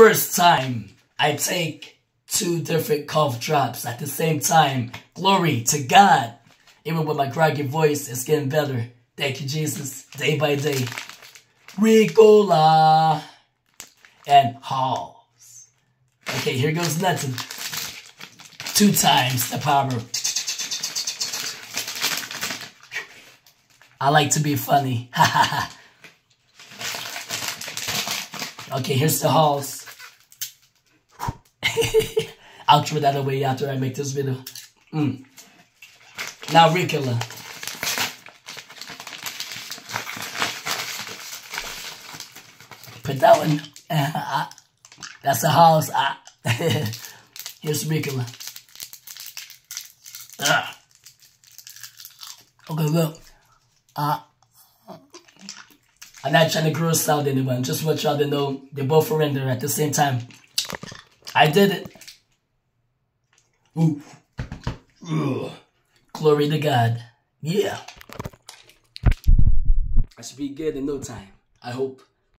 First time I take two different cough drops at the same time. Glory to God. Even with my groggy voice, it's getting better. Thank you, Jesus. Day by day. Ricola and Halls. Okay, here goes nothing. Two times the power. I like to be funny. Okay, here's the Halls. I'll throw that away after I make this video. Mm. Now Ricola. Put that one. that's a house. Here's Ricola. Okay, look. Uh, I'm not trying to gross out anyone. Just want y'all to know they both surrender at the same time. I did it. Ooh. Ugh. Glory to God. Yeah. I should be good in no time. I hope.